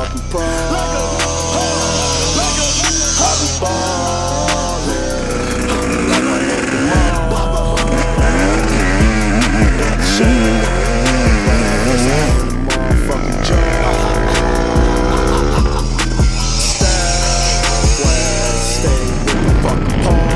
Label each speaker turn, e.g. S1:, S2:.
S1: fucking ballin'. Like a, like stay with the fucking pole.